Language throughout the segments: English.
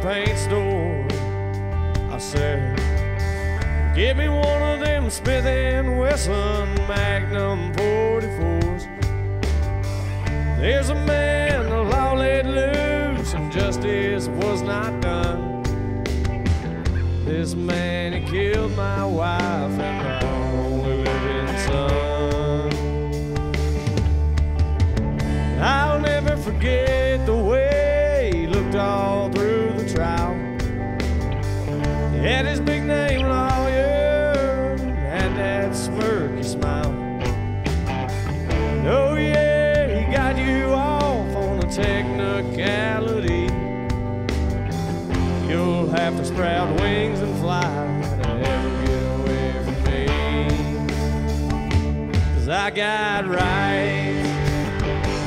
paint store. I said, Give me one of them Smith and Wesson Magnum 44s. There's a man the law let loose and justice was not done. This man he killed my wife smile. Oh yeah, he got you off on a technicality. You'll have to sprout wings and fly to ever get away from me. Cause I got rights,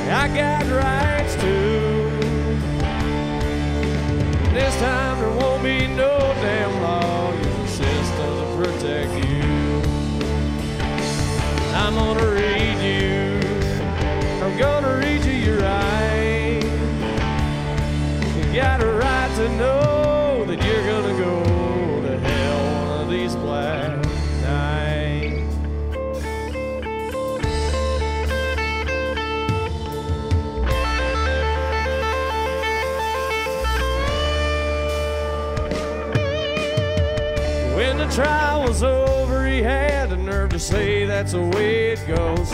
I got rights too. This time I'm gonna read you, I'm gonna read you your right. You got a right to know When the trial was over, he had the nerve to say that's the way it goes.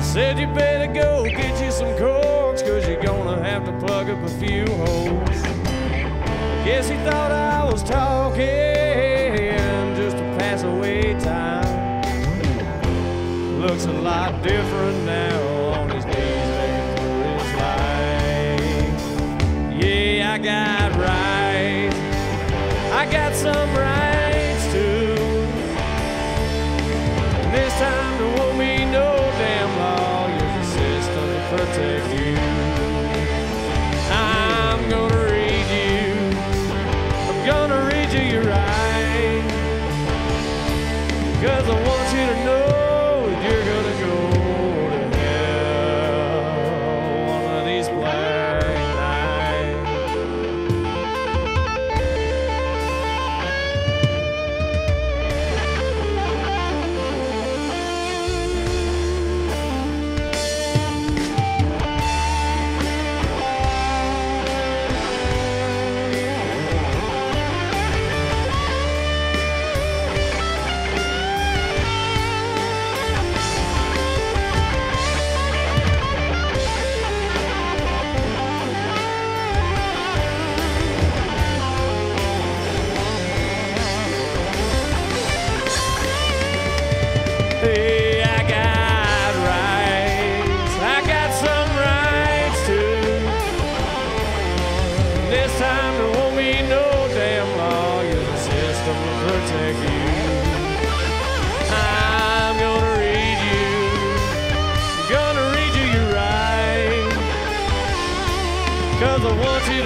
Said you better go get you some corks, cause you're gonna have to plug up a few holes. Guess he thought I was talking just to pass away time. Looks a lot different now got some rights too. And this time there won't be no damn law. There's a system to protect you. Hey, I got rights. I got some rights too. This time there won't be no damn. You're the system to protect you. I'm gonna read you. Gonna read you your right. Cause I want you